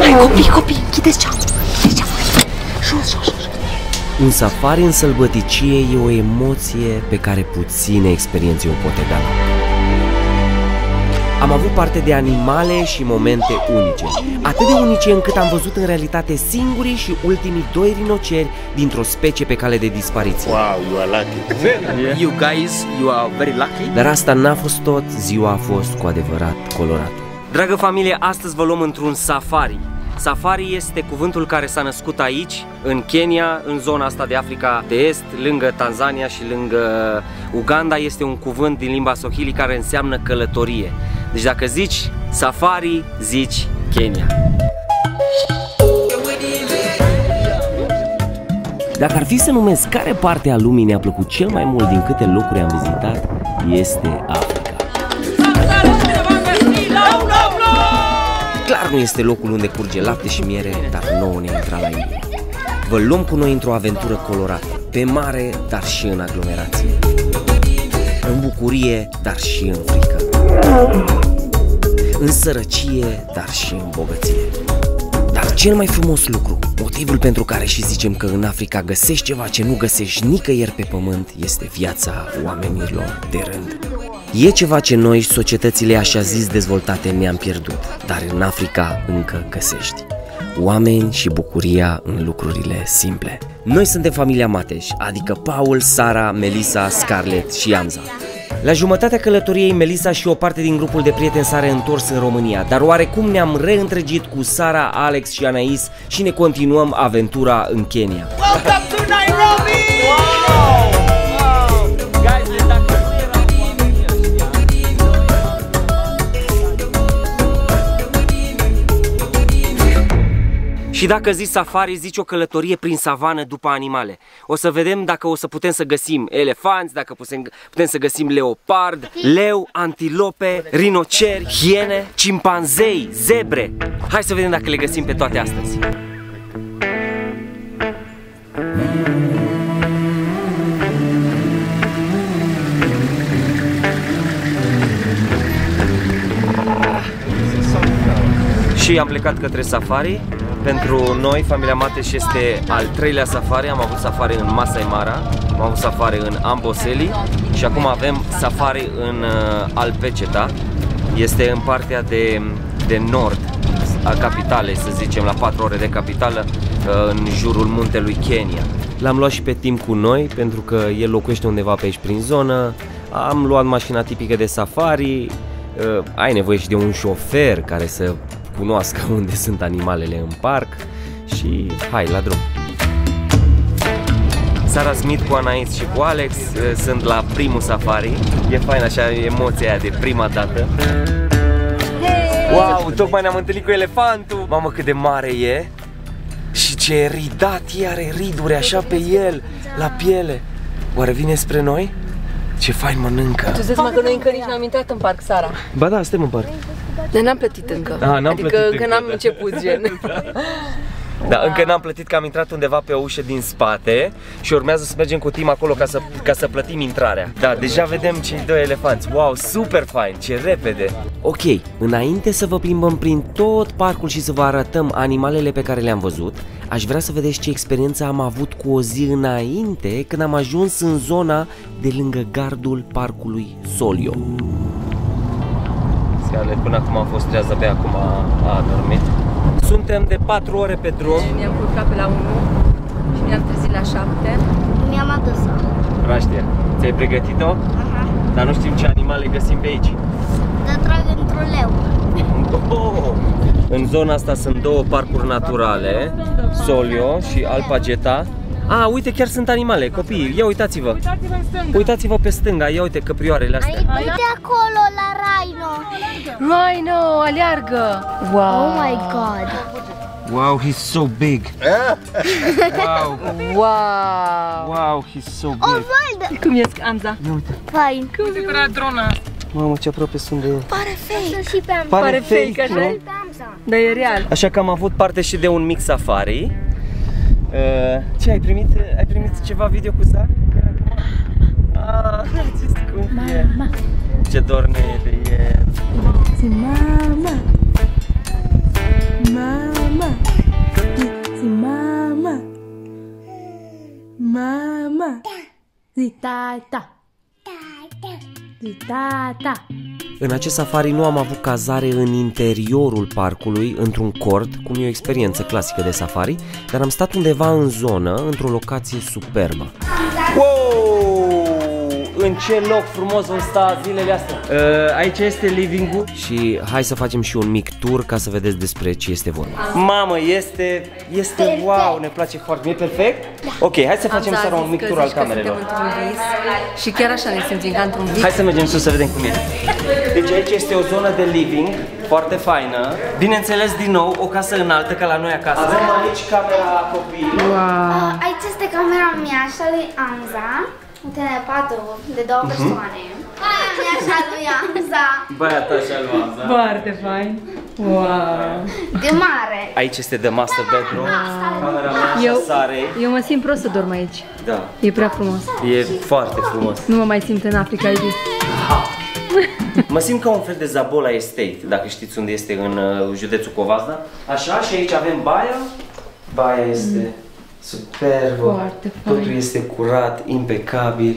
Hai copii, copii, închideți geamul, închideți geamul. Jos, jos, jos. Un safari în sălbăticie e o emoție pe care puține experiențe o pot egala. Am avut parte de animale și momente unice. Atât de unice încât am văzut în realitate singurii și ultimii doi rinoceri dintr-o specie pe cale de dispariție. Wow, you are lucky. You guys, you are very lucky. Dar asta n-a fost tot, ziua a fost cu adevărat colorată. Dragă familie, astăzi vă luăm într-un safari. Safari este cuvântul care s-a născut aici, în Kenya, în zona asta de Africa de Est, lângă Tanzania și lângă Uganda. Este un cuvânt din limba Swahili care înseamnă călătorie. Deci dacă zici safari, zici Kenya. Dacă ar fi să numesc care parte a lumii ne-a plăcut cel mai mult din câte locuri am vizitat, este Africa. Nu este locul unde curge lapte și miere, dar nouă ne intra la inimă. Vă luăm cu noi într-o aventură colorată, pe mare, dar și în aglomerație. În bucurie, dar și în frică. În sărăcie, dar și în bogăție. Dar cel mai frumos lucru, motivul pentru care și zicem că în Africa găsești ceva ce nu găsești nicăieri pe pământ, este viața oamenilor de rând. E ceva ce noi, societățile așa zis dezvoltate, ne-am pierdut, dar în Africa încă găsești. Oameni și bucuria în lucrurile simple. Noi suntem familia Mateș, adică Paul, Sara, Melissa, Scarlett și Amza. La jumătatea călătoriei, Melissa și o parte din grupul de prieteni s-a reîntors în România, dar oarecum ne-am reîntregit cu Sara, Alex și Anais și ne continuăm aventura în Kenya. Welcome to Nairobi! Și dacă zici safari, zici o călătorie prin savană după animale. O să vedem dacă o să putem să găsim elefanți, dacă putem, putem să găsim leopard, leu, antilope, rinoceri, hiene, cimpanzei, zebre. Hai să vedem dacă le găsim pe toate astăzi. Și am plecat către safari. Pentru noi, familia Mateș este al treilea safari. Am avut safari în Masai Mara, am avut safari în Amboseli și acum avem safari în uh, Alpeceta. Este în partea de, de nord a capitalei, să zicem, la 4 ore de capitală, uh, în jurul muntelui Kenya. L-am luat și pe timp cu noi, pentru că el locuiește undeva pe aici prin zonă. Am luat mașina tipică de safari, uh, ai nevoie și de un șofer care să cunoască unde sunt animalele în parc și hai la drum. Sara Smith cu Anais și cu Alex uh, sunt la primul safari. E fain așa emoția aia de prima dată. Wow, tocmai ne-am întâlnit cu elefantul. Mamă cât de mare e. Și ce ridat e, are riduri așa pe el, la piele. Oare vine spre noi? Ce fain mănâncă. Tu zici mă că noi încă nici n-am intrat în parc, Sara. Ba da, suntem în parc. Dar n-am plătit încă. Da, n-am adică plătit încă încă, n-am da. început, gen. Da, încă n-am plătit că am intrat undeva pe o ușă din spate și urmează să mergem cu timp acolo ca să, ca să plătim intrarea. Da, deja vedem cei doi elefanți. Wow, super fain, ce repede! Ok, înainte să vă plimbăm prin tot parcul și să vă arătăm animalele pe care le-am văzut, aș vrea să vedeți ce experiență am avut cu o zi înainte când am ajuns în zona de lângă gardul parcului Solio. Scarlett până acum a fost trează, pe acum a, a adormit. Suntem de 4 ore pe drum. Ne-am culcat pe la 1 și ne-am trezit la 7. Mi-am adus-o. Raștia, ți-ai pregătit-o? Aha. Dar nu știm ce animale găsim pe aici. Dar trag într-un leu. Oh! În zona asta sunt două parcuri naturale, Solio și Alpageta. A, uite, chiar sunt animale, copii, ia uitați-vă. Uitați-vă pe stânga, ia uite căprioarele astea. Uite acolo la Rhino. Rhino, aleargă! Wow! Oh my god. Wow, he's so big. Wow, Wow! wow, he's so O big. văd. Cum e Amza? Ia uite, Fain. mamă, ce aproape sunt de el. Pare fake. Și pe am. Pare fake, așa? nu? Pe Amza. Dar e real. Așa că am avut parte și de un mic safari. Uh, ce, ai primit, ai primit ceva video cu Zach? Ah, ce scump mama. e! Ce dor e de el! Mama! Mama! Mama! Mama! Zi tata! Tata! Zi tata! În acest safari nu am avut cazare în interiorul parcului, într-un cort, cum e o experiență clasică de safari, dar am stat undeva în zonă, într-o locație superbă. Wow! În ce loc frumos vom sta zilele astea! Uh, aici este living-ul și hai să facem și un mic tour ca să vedeți despre ce este vorba. Mamă, este, este Perfect. wow, ne place foarte mult, perfect? Ok, hai să facem seara un mic tur al camerelor. într-un vis și chiar așa ne simțim ca într-un vis. Hai să mergem sus să vedem cum e. Deci aici este o zonă de living foarte faină. Bineînțeles, din nou, o casă înaltă ca la noi acasă. Avem aici camera copiilor. Uh, aici este camera mea și a lui Anza. Uite, patru de două persoane. Aia mea și a lui Anza. Băiata așa luanza. Foarte fain. Wow. De mare. Aici este the master bedroom. Camera mea și Eu, a Sarei. eu mă simt prost să dorm aici. Da, E prea frumos. e foarte frumos. Nu mă mai simt în Africa aici. Mă simt ca un fel de Zabola Estate, dacă știți unde este în uh, județul Covazna. Așa, și aici avem baia. Baia este superbă. Foarte fain. Totul este curat, impecabil.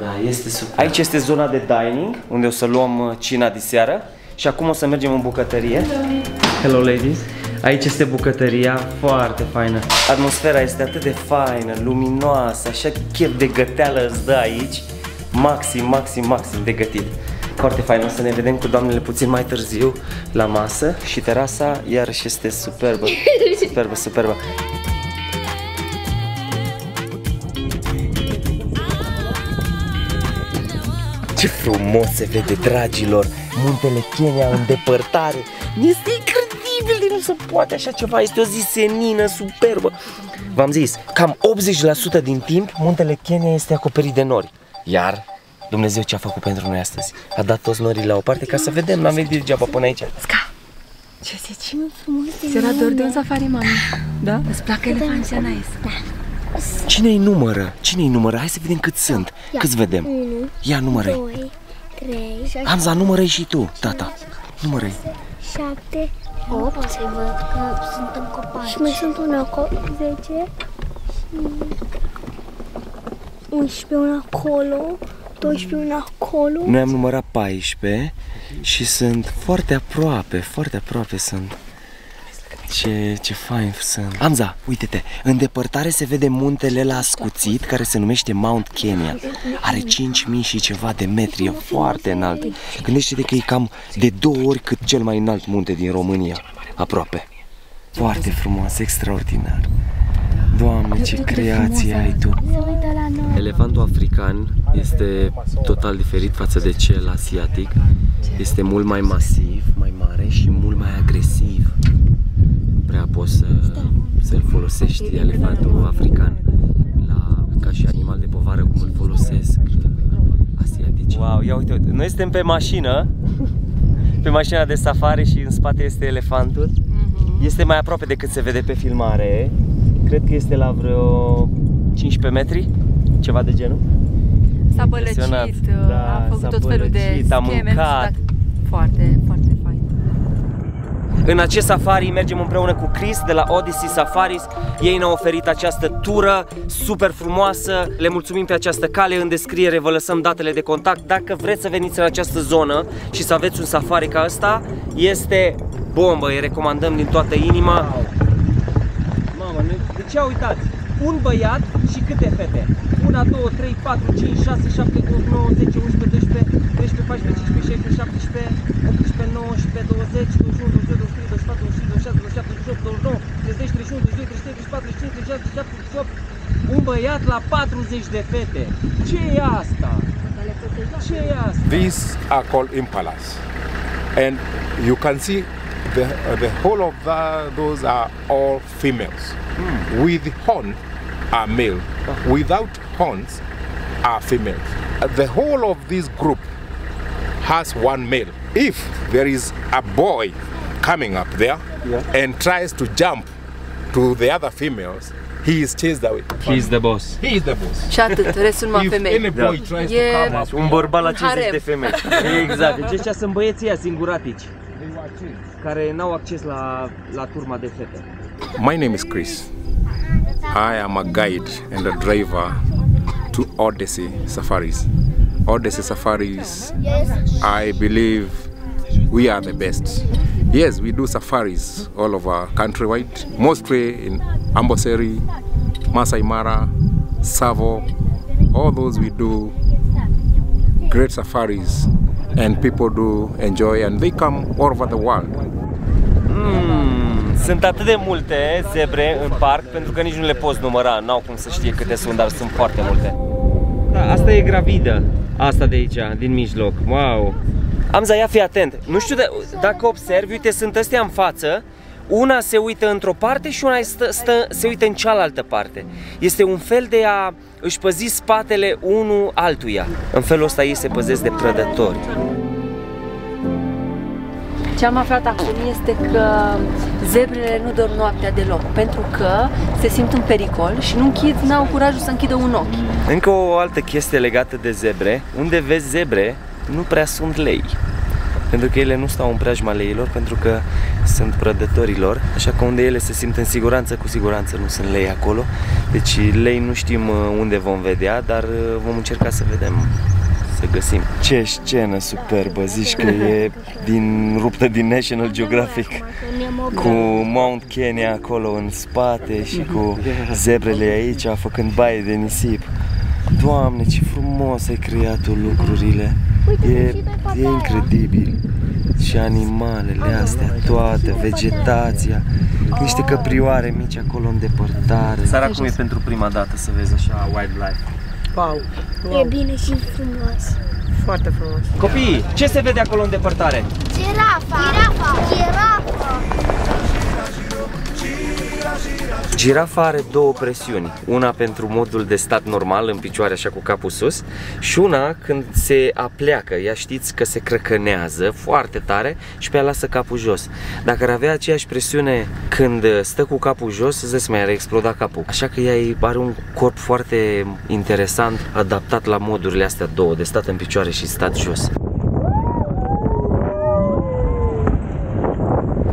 Da, este super. Aici este zona de dining, unde o să luăm uh, cina de seară. Și acum o să mergem în bucătărie. Hello ladies. Aici este bucătăria, foarte faină. Atmosfera este atât de faină, luminoasă, așa chef de găteală îți dă aici. Maxim, maxim, maxim de gătit. Foarte fain, o să ne vedem cu doamnele puțin mai târziu la masă și terasa iarăși este superbă, superbă, superbă. Ce frumos se vede, dragilor, muntele Kenya în depărtare. Este incredibil de nu se poate așa ceva, este o zi senină, superbă. V-am zis, cam 80% din timp muntele Kenya este acoperit de nori. Iar Dumnezeu ce a făcut pentru noi astăzi? A dat toți norii la o parte ca să vedem, n-am venit degeaba până aici. Ce zici? Ți era dor de un safari, mami? Da? Îți plac elefanții, Anais? Cine-i numără? Cine-i numără? Hai să vedem cât sunt. Câți vedem? Ia numără 2, 3, Hamza, numără și tu, tata. numără 7, 8. Să-i văd că sunt în copaci. Și mai sunt una acolo. 10. 11 una acolo. 12 una acolo. Noi am numărat 14 și sunt foarte aproape, foarte aproape sunt. Ce, ce fain sunt. Amza, uite-te, în depărtare se vede muntele la ascuțit care se numește Mount Kenya. Are 5000 și ceva de metri, e foarte înalt. Gândește-te că e cam de două ori cât cel mai înalt munte din România, aproape. Foarte frumos, extraordinar. Doamne, ce creație ai tu! Se uită la noi. Elefantul african este total diferit față de cel asiatic. Este mult mai masiv, mai mare și mult mai agresiv. Nu prea poți să, să-l folosești elefantul african la, ca și animal de povară cum îl folosesc asiatici. Wow, ia uite, uite, noi suntem pe mașină, pe mașina de safari și în spate este elefantul. Este mai aproape decât se vede pe filmare. Cred că este la vreo 15 metri, ceva de genul. S-a bălăcit, Impresionat. uh, Da, a făcut s-a tot felul de bălăcit, a scheme. nu știu mâncat. dacă- Foarte, foarte fain. În acest safari mergem împreună cu Chris de la Odyssey Safaris. Ei ne-au oferit această tură super frumoasă. Le mulțumim pe această cale. În descriere vă lăsăm datele de contact. Dacă vreți să veniți în această zonă și să aveți un safari ca ăsta, este bombă. Îi recomandăm din toată inima. Mamă, de ce uitați? Un băiat și câte fete? 1, 2, 3, 4, 5, 6, 7, 8, 9, 10, 11, 12, 13, 14, 15, 16, 17, 18, 19, 20, 21, 22, 23, 24, 25, 26, 27, 28, 29, 30, 31, 32, 33, 34, 35, 36, 37, 38. Un băiat la 40 de fete. Ce e asta? Ce e asta? These are called impalas, and you can see the uh, the whole of the, those are all females. With horn are male. Without horns are females. Uh, The whole of this group has one male. If there is a boy coming up there and tries to jump to the other females, he is chased away. He is the boss. He is the boss. Și atât, restul numai If femei. any boy tries to come up, Un bărbat la Un 50 harem. de femei. Exact. Deci ăștia sunt băieții ăia singuratici care n-au acces la, la turma de fete. My name is Chris. I am a guide and a driver to Odyssey Safaris. Odyssey Safaris, I believe we are the best. Yes, we do safaris all over countrywide, mostly in Amboseri, Masai Mara, Savo, all those we do great safaris and people do enjoy and they come all over the world. Mm, sunt atât de multe zebre în parc pentru că nici nu le poți număra, n-au cum să știe câte sunt, dar sunt foarte multe. Da, asta e gravidă, asta de aici, din mijloc, wow! Amza, ia fi atent, nu știu de, dacă observi, uite, sunt astea în față, una se uită într-o parte și una stă, stă, se uită în cealaltă parte. Este un fel de a își păzi spatele unul altuia. În felul ăsta ei se păzesc de prădători. Ce am aflat acum este că zebrele nu dorm noaptea deloc, pentru că se simt în pericol și nu închid, n-au curajul să închidă un ochi. Încă o altă chestie legată de zebre, unde vezi zebre, nu prea sunt lei. Pentru că ele nu stau în preajma leilor, pentru că sunt prădătorilor, așa că unde ele se simt în siguranță, cu siguranță nu sunt lei acolo. Deci lei nu știm uh, unde vom vedea, dar uh, vom încerca să vedem să găsim. Ce scenă superbă, zici că e din ruptă din National Geographic cu Mount Kenya acolo în spate și cu zebrele aici făcând baie de nisip. Doamne, ce frumos ai creat tu lucrurile. E, e incredibil. Și animalele astea, toate, vegetația, niște căprioare mici acolo în depărtare. Sara, cum e pentru prima dată să vezi așa wildlife? Wow. E bine și frumos. Foarte frumos. Copii, ce se vede acolo în depărtare? Girafa! Girafa! Girafa! Girafa are două presiuni. Una pentru modul de stat normal, în picioare așa cu capul sus și una când se apleacă. Ea știți că se crăcănează foarte tare și pe ea lasă capul jos. Dacă ar avea aceeași presiune când stă cu capul jos, îți mai ar exploda capul. Așa că ea are un corp foarte interesant, adaptat la modurile astea două, de stat în picioare și stat jos.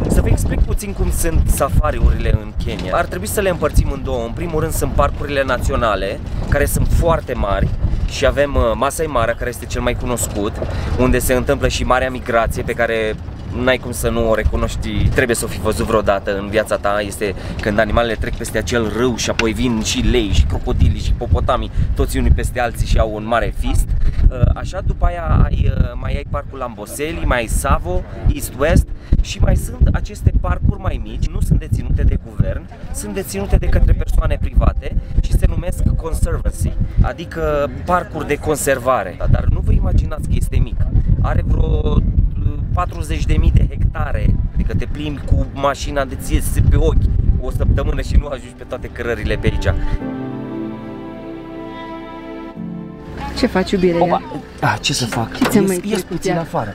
Să vă explic puțin cum sunt safariurile în Kenya. Ar trebui să le împărțim în două. În primul rând sunt parcurile naționale, care sunt foarte mari și avem uh, Masai Mara, care este cel mai cunoscut, unde se întâmplă și marea migrație pe care n-ai cum să nu o recunoști, trebuie să o fi văzut vreodată în viața ta, este când animalele trec peste acel râu și apoi vin și lei și crocodili și popotamii, toți unii peste alții și au un mare fist. Uh, Așa după aia ai, uh, mai ai parcul Amboseli, mai ai Savo, East-West și mai sunt aceste parcuri mai mici, nu sunt deținute de guvern, sunt deținute de către persoane private și se numesc conservancy, adică parcuri de conservare. Dar nu vă imaginați că este mic. Are vreo 40.000 de hectare, adică te plimbi cu mașina de ție pe ochi o săptămână și nu ajungi pe toate cărările pe aici. Ce faci, iubire? Opa, da, ce să fac? Ce ți-am mai Ies, ies trecut puțin ea? afară.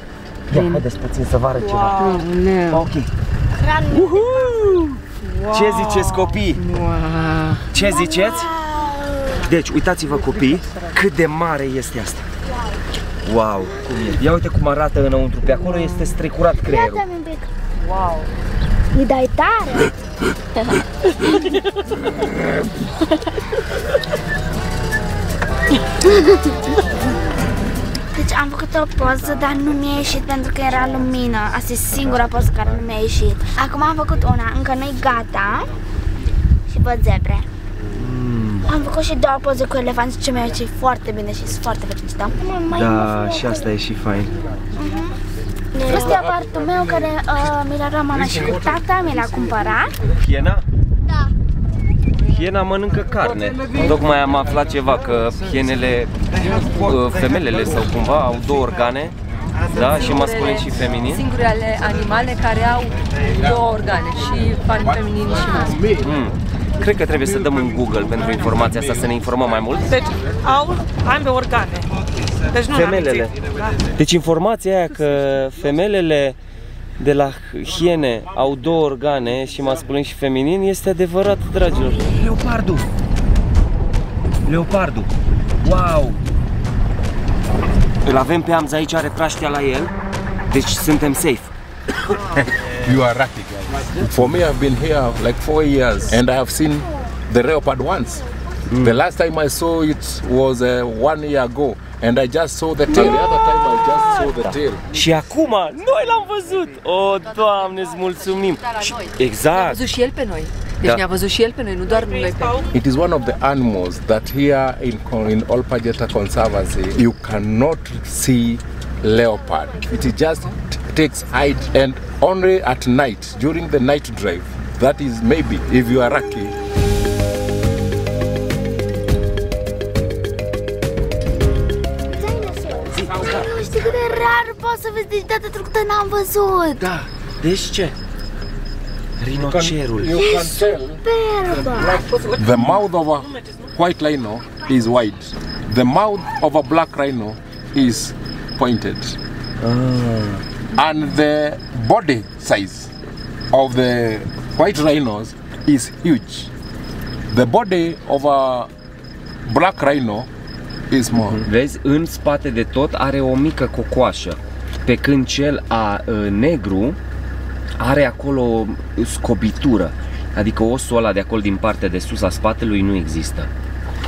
Ia, Bine. haideți puțin să vă arăt ceva. Oh, no. Ok. Ce ziceți copii? Wow. Ce ziceți? Deci, uitați-vă copii, cât de mare este asta. Wow, cum e. Ia uite cum arată înăuntru. Pe acolo este strecurat creierul. Ia-mi un pic. Wow. Îi dai tare. Deci am făcut o poză, dar nu mi-a ieșit pentru că era lumină. Asta e singura poză care nu mi-a ieșit. Acum am făcut una, încă nu-i gata. Și văd zebre. Am făcut și două poze cu elefanți ce mi-a ieșit foarte bine și sunt foarte fericită. Mai Da, și asta e și fain. Ăsta e apartul meu care uh, mi l-a luat mama și cu tata, mi l-a cumpărat. Hiena? Da. Hiena mănâncă carne. Tocmai am aflat ceva, că hienele, uh, femelele sau cumva, au două organe, da, și masculin și feminin. Singurele animale care au două organe, și feminin și masculin. Mm. Cred că trebuie să dăm un Google pentru informația asta, să ne informăm mai mult. Deci au ambe organe. Deci nu Femelele. n-am mințit. Da. Deci informația aia că femelele de la hiene au două organe, și masculin și feminin, este adevărat, dragilor. Leopardul! Leopardul! Wow! Îl avem pe Amza aici, are praștia la el, deci suntem safe. You are lucky, guys. For me, I've been here like four years and I have seen the leopard once. The last time I saw it was uh, one year ago, and I just saw the tail. The other time I just saw the tail. Și acum noi l-am văzut. O, Doamne, îți mulțumim. Și- A Exact. văzut și el pe noi. Deci ne-a văzut și el pe noi, nu doar noi pe. It is one of the animals that here in, Con- in Olpageta Conservancy you cannot see leopard. It just takes hide and only at night during the night drive. That is maybe if you are lucky. Știi cât de rar poți să vezi, deci data trecută n-am văzut. Da. Deci ce? Rinocerul. You can tell the mouth of a white rhino is wide. The mouth of a black rhino is pointed. And the body size of the white rhinos is huge. The body of a black rhino is small. Vezi, în spate de tot are o mică cocoașă. Pe când cel a uh, negru are acolo o scobitură. Adică osul ăla de acolo din partea de sus a spatelui nu există.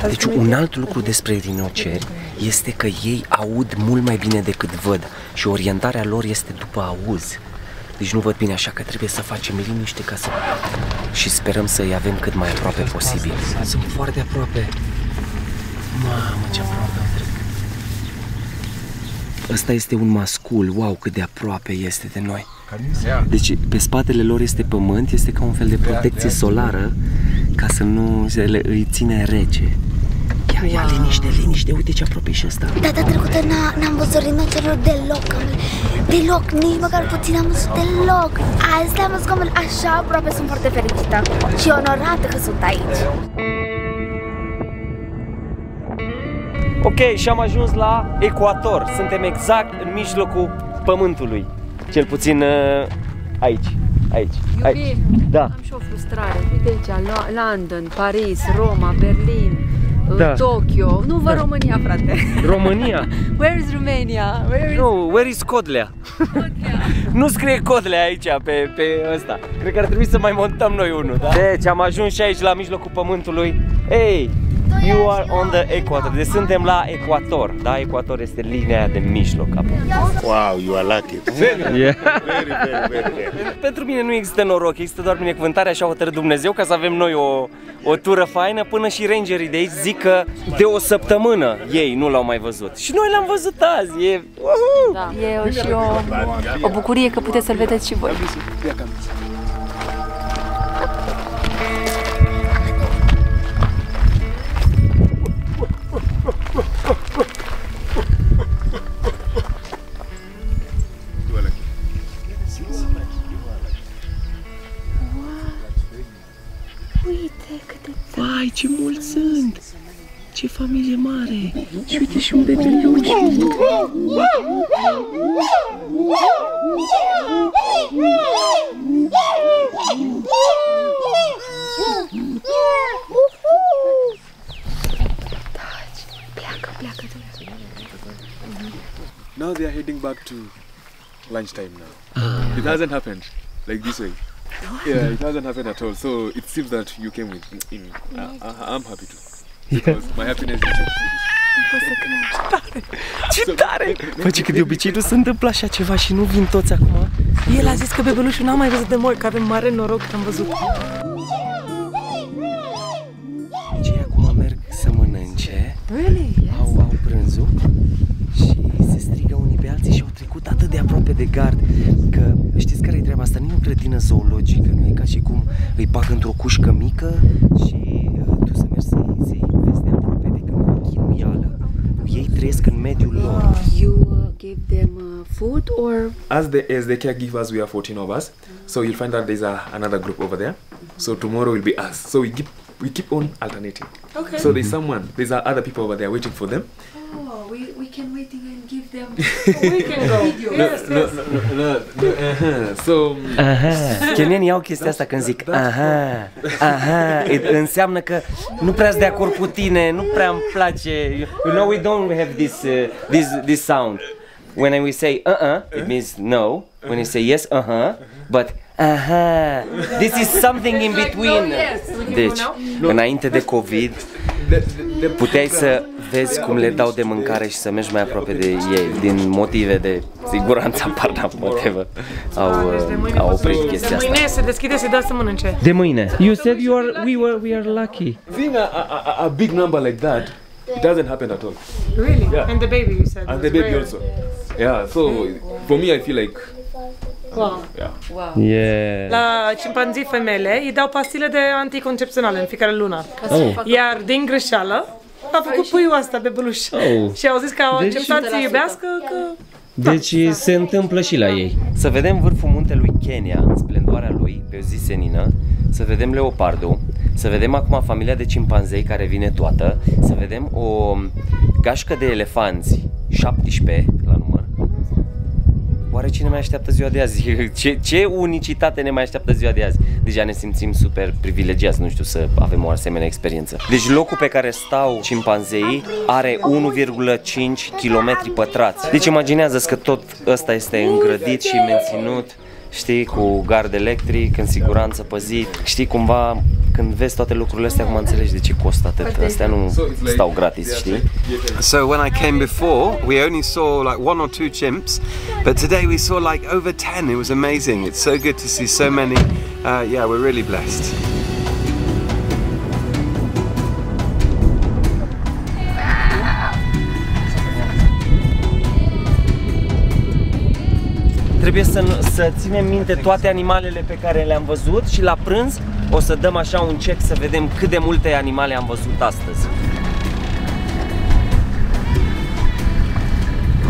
Deci un alt lucru despre rinoceri este că ei aud mult mai bine decât văd și orientarea lor este după auz. Deci nu văd bine, așa că trebuie să facem liniște ca să... Și sperăm să-i avem cât mai aproape posibil. Sunt foarte aproape. Mamă, ce aproape am trecut. Ăsta este un mascul, wow, cât de aproape este de noi. Deci pe spatele lor este pământ, este ca un fel de protecție solară ca să nu se le, îi ține rece. Ia, ia, liniște, liniște, uite ce aproape e și ăsta. Data trecută n- n-am văzut rinocerul deloc, Camil. Deloc, nici măcar puțin am văzut deloc. Azi l-am văzut, Camil, așa aproape sunt foarte fericită și onorată că sunt aici. Ok, și am ajuns la ecuator. Suntem exact în mijlocul pământului. Cel puțin uh, aici. Aici. aici. Iubi, Da. am și o frustrare. Uite aici, Lo- London, Paris, Roma, Berlin, uh, Da. Tokyo. Nu vă România, frate. România. Where is Romania? Where is... Nu, where is Codlea? nu scrie Codlea aici pe, pe ăsta. Cred că ar trebui să mai montăm noi unul, da? Deci am ajuns și aici la mijlocul pământului. Hey, you are on the equator. Deci suntem la ecuator, da? Ecuator este linia aia de mijloc. Wow, you are lucky. Yeah. Very, very, very, very. Pentru mine nu există noroc, există doar binecuvântare, așa a hotărât Dumnezeu ca să avem noi o, o tură faină până și rangerii de aici zic că de o săptămână ei nu l-au mai văzut. Și noi l-am văzut azi, e... Uhu! Da. E o, și o, o bucurie că puteți să-l vedeți și voi. Ce familie mare! Și uite și un bebeluș! Now they are heading back to lunchtime now. Ah. It hasn't happened like this way. Yeah, it hasn't happened at all. So it seems that you came with. In, mm, mm. uh, I- I'm happy to. Because my happiness is just Ce tare! Face că de obicei nu se întâmplă așa ceva și nu vin toți acum. El a zis că bebelușul n-am mai văzut de mult, că avem mare noroc că am văzut. Deci ei acum merg să mănânce, Really? au, au prânzul și se strigă unii pe alții și au trecut atât de aproape de gard că știți care e treaba asta? Nu e o grădină zoologică, nu e ca și cum îi bag într-o cușcă mică și trăiesc în mediul lor. You give them uh, food or As the as the caregivers, we are 14 of us. So you'll find that there's a, another group over there. So tomorrow will be us. So we keep we keep on alternating. Okay. So there's someone, there's uh, other people over there waiting for them. Oh, we, we can wait and give them We can go. Yes, No, no, no, no, no, uh-huh. So um, Aha. Chelnenii au chestia asta când zic aha, aha, e- înseamnă că nu prea sunt de acord cu tine, nu prea îmi place. You know, we don't have this, uh, this, this sound. When we say uh-uh, it means no. When we say yes, uh-huh, but aha, this is something in between. Deci, înainte de COVID, the, the, Puteai să vezi cum le dau de mâncare și să mergi mai aproape de ei, din motive de siguranță, pardon, motive, au, uh, au oprit De chestia asta. mâine se deschide să dea să mănânce. De mâine. You said you are, we were, we are lucky. seeing a, a, a- a big number like that, it doesn't happen at all. Really? Yeah. And the baby you said. And was the baby rare. also. Yeah, so for me, I feel like, Wow. yeah. Yeah. La cimpanzii femele îi dau pastile de anticoncepționale în fiecare lună. Oh. Iar din greșeală a făcut puiul asta bebeluș. Oh. Și au zis că au Deci- acceptat să iubească că... Deci se întâmplă și la ei. Să vedem vârful muntelui Kenya în splendoarea lui pe o zi senină, să vedem leopardul, să vedem acum familia de cimpanzei care vine toată, să vedem o gașcă de elefanți, 17 la număr. Oare cine mai așteaptă ziua de azi? Ce, ce unicitate ne mai așteaptă ziua de azi? Deja ne simțim super privilegiați, nu știu, să avem o asemenea experiență. Deci locul pe care stau cimpanzeii are 1,5 km pătrați. Deci imaginează că tot ăsta este îngrădit și menținut știi, cu gard electric, în siguranță, păzit. Știi, cumva, când vezi toate lucrurile astea, acum înțelegi de ce costă atât. Astea nu stau gratis, știi? So when I came before, we only saw like one or two chimps, but today we saw like over 10. It was amazing. It's so good to see so many. Uh, yeah, we're really blessed. Trebuie să, să ținem minte toate animalele pe care le-am văzut și la prânz o să dăm așa un check să vedem cât de multe animale am văzut astăzi.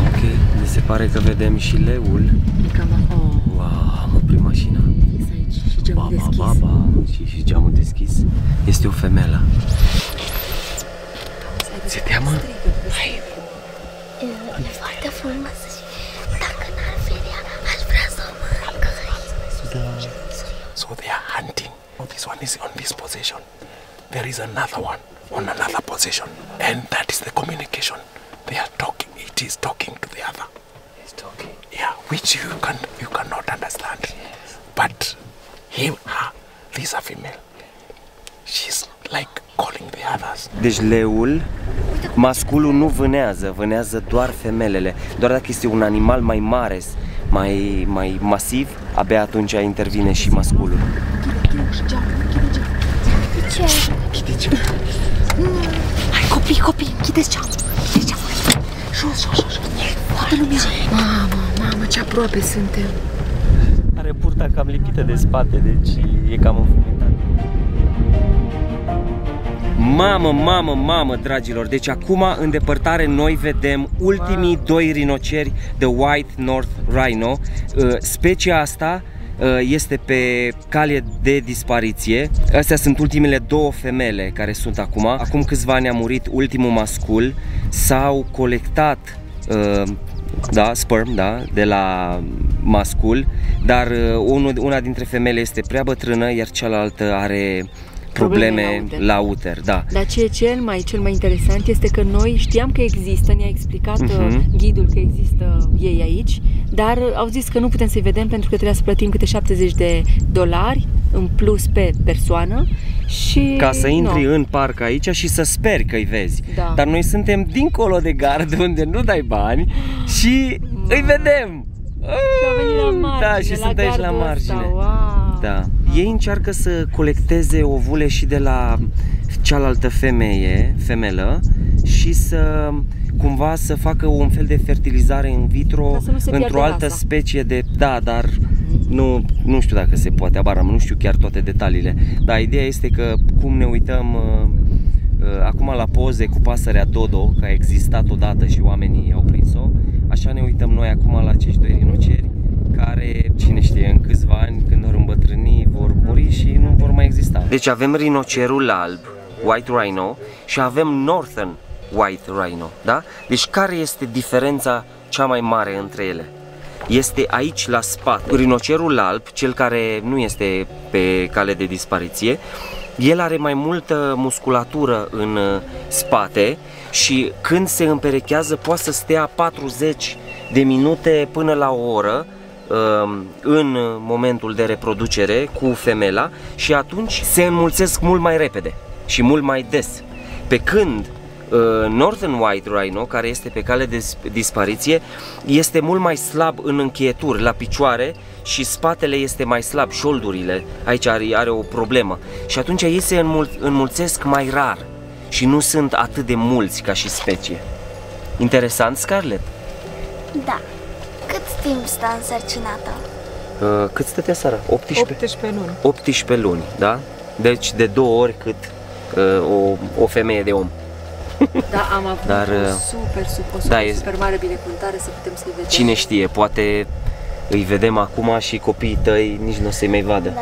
Ok, mi se pare că vedem și leul. Cam oh, Wow, am oprit mașina. aici și geamul Ba, ba, deschis. ba, ba. Și, și geamul deschis. Este o femelă. Ți-e teamă? Hai. E foarte frumoasă și dacă n-ar fi ea, aș vrea să o mănâncă. So they are hunting. Oh, this one is on this position. There is another one on another position. And that is the communication. They are talking. It is talking to the other. It's talking. Yeah, which you can you cannot understand. But him, her, these are female. She's like calling the others. Deci leul, masculul nu vânează, vânează doar femelele. Doar dacă este un animal mai mare, mai, mai masiv, abia atunci intervine și masculul. Hai copii, copii, închideți geamul. Închideți geamul. Jos, jos, jos. Toată lumea. Mamă, mamă, ce aproape suntem. Are burta cam lipită de spate, deci e cam înfumetat. Mamă, mamă, mamă, dragilor, deci acum în depărtare noi vedem ultimii doi rinoceri de White North Rhino. Uh, Specia asta uh, este pe cale de dispariție. Astea sunt ultimele două femele care sunt acum. Acum câțiva ani a murit ultimul mascul. S-au colectat uh, da, sperm, da, de la mascul, dar uh, unul, una dintre femele este prea bătrână, iar cealaltă are probleme, Probleme la uter. la uter, da. Dar ce e cel mai, cel mai interesant este că noi știam că există, ne-a explicat Mhm. uh ghidul că există ei aici, dar uh, au zis că nu putem să-i vedem pentru că trebuia să plătim câte 70 de dolari în plus pe persoană și... Ca să intri nu. în parc aici și să speri că îi vezi. Da. Dar noi suntem dincolo de gard unde nu dai bani și îi vedem. Și au venit la margine, Da, și la sunt aici la gardul margine. Ăsta. Wow. Da. Ei încearcă să colecteze ovule și de la cealaltă femeie, femelă, și să cumva să facă un fel de fertilizare in vitro Ca să nu se într-o piardă altă rasa. specie de... Da, dar nu, nu știu dacă se poate, abar am, nu știu chiar toate detaliile. Dar ideea este că cum ne uităm uh, uh, acum la poze cu pasărea Dodo, că a existat odată și oamenii au prins-o, așa ne uităm noi acum la acești doi rinoceri care, cine știe, în câțiva ani, când vor îmbătrâni, vor muri și nu vor mai exista. Deci avem rinocerul alb, White Rhino, și avem Northern White Rhino, da? Deci care este diferența cea mai mare între ele? Este aici la spate. Rinocerul alb, cel care nu este pe cale de dispariție, el are mai multă musculatură în uh, spate și când se împerechează poate să stea 40 de minute până la o oră um, în momentul de reproducere cu femela și atunci se înmulțesc mult mai repede și mult mai des. Pe când uh, Northern White Rhino, care este pe cale de dis- dispariție, este mult mai slab în încheieturi, la picioare și spatele este mai slab, șoldurile, aici are, are o problemă. Și atunci ei se înmul- înmulțesc mai rar și nu sunt atât de mulți ca și specie. Interesant, Scarlett? Da. Cât timp stă însărcinată? Uh, cât stătea Sara? 18? 18 luni. 18 luni, da? Deci de două ori cât uh, o, o femeie de om. Da, am avut Dar, o uh, super, super, super, da, e- super mare binecuvântare să putem să-i vedem. Cine știe, poate îi vedem acum și copiii tăi nici nu o să-i mai vadă. Da.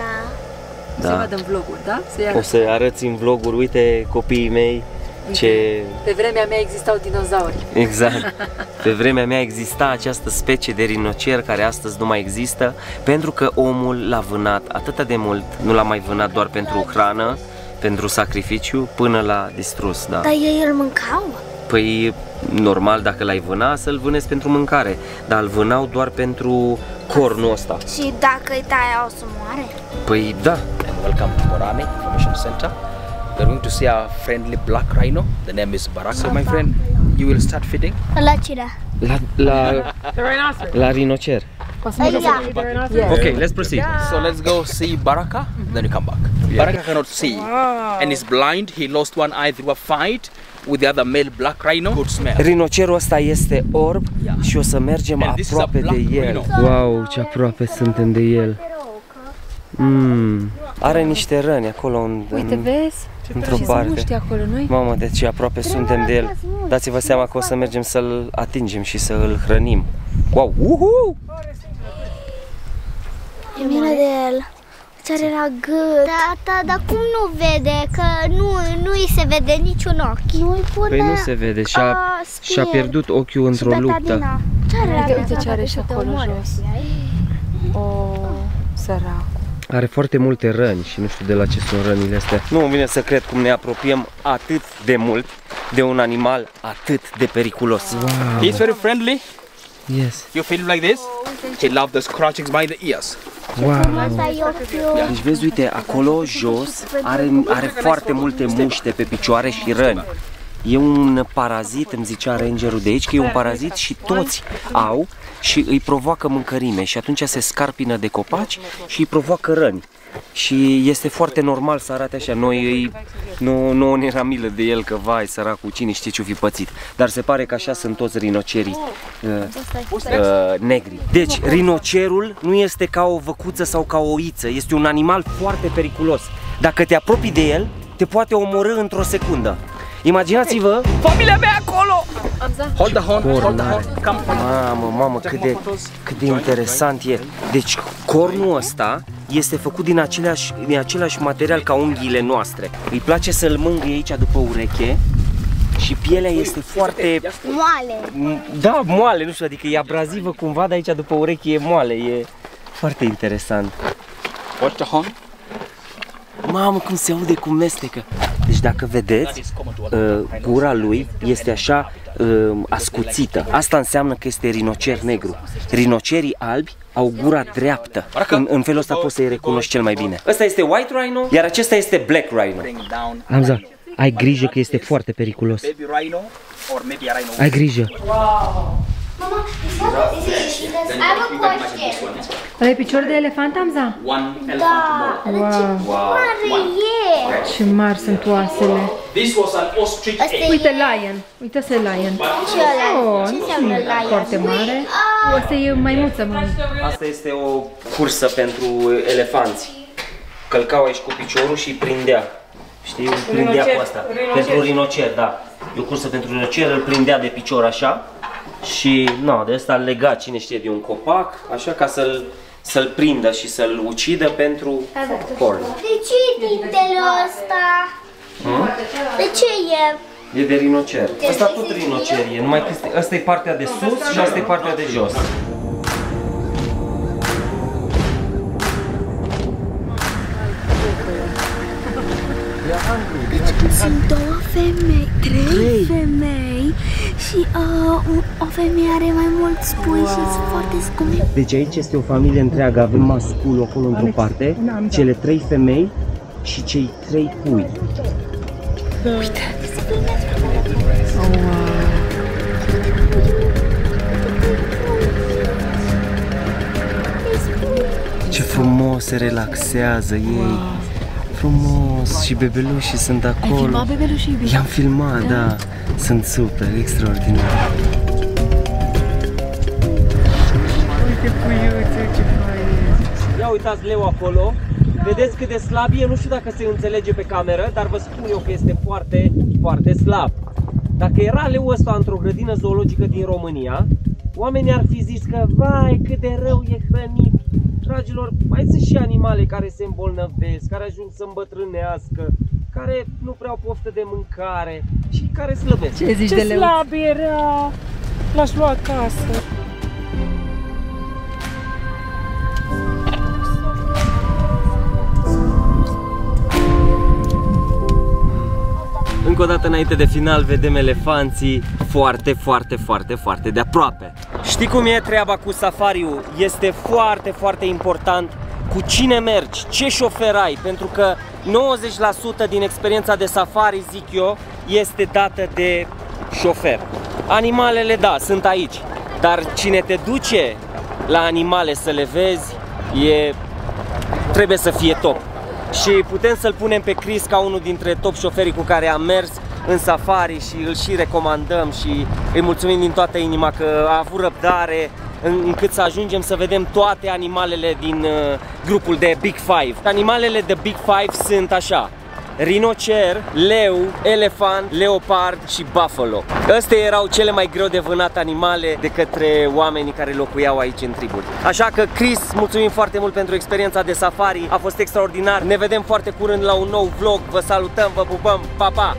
Să-i Da. vadă în vloguri, da? Să-i O arăt. să arăți în vloguri, uite copiii mei, ce... Pe vremea mea existau dinozauri. Exact. Pe vremea mea exista această specie de rinocer care astăzi nu mai există pentru că omul l-a vânat atât de mult, nu l-a mai vânat doar pentru hrană, pentru sacrificiu, până l-a distrus, da. Dar ei îl mâncau? Păi, normal, dacă l-ai vâna, să-l vânezi pentru mâncare, dar îl vânau doar pentru cornul ăsta. Și dacă îi taia o să moare? Păi, da. and welcome to Morame Information Center. We're going to see our friendly black rhino. The name is Baraka. So, my friend, you will start feeding. La cine? La, la, The rhinoceros. la rinocer. Ia. Okay, let's proceed. So let's go see Baraka, then you come back. Baraka cannot see and is blind. He lost one eye through a fight with the other male black rhino. Good smell. Rinocerul ăsta este orb și o să mergem And this is a aproape de black el. rhino. Wow, ce aproape suntem de el. Mm. Are niște răni acolo în, Uite, în, vezi? Într-o Și parte. muști acolo, nu-i? Mamă, de ce aproape suntem de el. Dați-vă seama că o să mergem să-l atingem și să îl hrănim. Wow, uhu! E milă de el. Ce are la gât. Da, da, dar cum nu vede? Că nu, nu îi se vede niciun ochi. Nu îi pune Păi nu se vede, și-a, a, și-a spier. pierdut ochiul într-o Și luptă. betadina. Ce are la Uite, gât? uite ce are și Să te acolo omoare. jos. O, sărac. Are foarte multe răni și nu știu de la ce sunt rănile astea. Nu îmi vine să cred cum ne apropiem atât de mult de un animal atât de periculos. He's very friendly. Yes. You feel like this? He loves the scratchings by the ears. Wow. Asta e ochiul. Deci vezi, uite, acolo jos are, are foarte multe muște pe picioare și răni. E un parazit, îmi zicea rangerul de aici, că e un parazit și toți au și îi provoacă mâncărime și atunci se scarpină de copaci și îi provoacă răni. Și este foarte normal să arate așa, noi îi, nu, nu ne era milă de el că vai săracul, cine știe ce-o fi pățit. Dar se pare că așa sunt toți rinocerii uh, uh, negri. Deci, rinocerul nu este ca o văcuță sau ca o oiță, este un animal foarte periculos. Dacă te apropii de el, te poate omorâ într-o secundă. Imaginați-vă familia mea acolo! Hold the horn. Corn Hold the are. horn. Come. Mamă, mamă, cât de, cât de interesant e. Deci cornul ăsta este făcut din același, din același material ca unghiile noastre. Îi place să-l mângâie aici după ureche și pielea este foarte, Moale. da, moale, nu știu, adică e abrazivă cumva, dar aici după ureche e moale, e foarte interesant. Watch the horn. Mamă, cum se aude cum mestecă. Deci dacă vedeți, uh, gura lui este așa uh, ascuțită. Asta înseamnă că este rinocer negru. Rinocerii albi au gura dreaptă. În, în felul ăsta poți să-i recunoști cel mai bine. Ăsta este white rhino, iar acesta este black rhino. Bring down. Hamza, ai grijă că este foarte periculos. Baby rhino or maybe a rhino. Ai grijă. Mama, is that, is it cheetahs? Și have a question. Ăla e picior de elefant, Amza? One elephant Da, more. Wow, mare e. ce mari sunt oasele. This was an ostrich Asta egg. Uite, lion. Uite să lion. Ce ăla? Oh, Ce nu înseamnă e lion? foarte mare. Asta e maimuță, mami. Asta este o cursă pentru elefanți. Călcau aici cu piciorul și îi prindea. Știi, îl prindea cu asta. Pentru rinocer, da. E o cursă pentru rinocer, îl prindea de picior așa și, na, de asta îl lega cine știe de un copac, așa ca să-l să-l prindă și să-l ucidă pentru corn. De ce e dintele ăsta? Hmm? De ce e? E de rinocer. Asta tot rinocer e, numai că este- asta e partea de sus și asta e partea de jos. Sunt două femei, trei, femei și uh, o femeie are mai mulți pui și sunt foarte scumpi. Deci aici este o familie întreagă, avem masculul acolo într-o parte, cele trei femei și cei trei pui. Uite. Ce frumos se relaxează ei. Frumos. Și bebelușii sunt acolo. Ai filmat bebelușii, iubire? I-am filmat, da. Sunt super, extraordinar. Uite puiuțe, ce fain. Ia uitați leu acolo. Vedeți cât de slab e? Nu știu dacă se înțelege pe cameră, dar vă spun eu că este foarte, foarte slab. Dacă era leu ăsta într-o grădină zoologică din România, oamenii ar fi zis că, vai, cât de rău e hrănit. Dragilor, mai sunt și animale care se îmbolnăvesc, care ajung să îmbătrânească, care nu prea au poftă de mâncare și care slăbesc. Ce zici Ce de leu? slab era! L-aș lua acasă. Încă o dată înainte de final vedem elefanții foarte, foarte, foarte, foarte de aproape. Știi cum e treaba cu safariul? Este foarte, foarte important cu cine mergi, ce șofer ai, pentru că 90% din experiența de safari, zic eu, este dată de șofer. Animalele, da, sunt aici, dar cine te duce la animale să le vezi, e trebuie să fie top. Și putem să-l punem pe Chris ca unul dintre top șoferii cu care am mers în safari și îl și recomandăm și îi mulțumim din toată inima că a avut răbdare în- încât să ajungem să vedem toate animalele din uh, grupul de Big Five. Animalele de Big Five sunt așa, rinocer, leu, elefant, leopard și buffalo. Astea erau cele mai greu de vânat animale de către oamenii care locuiau aici în triburi. Așa că, Chris, mulțumim foarte mult pentru experiența de safari, a fost extraordinar. Ne vedem foarte curând la un nou vlog, vă salutăm, vă pupăm, pa, pa!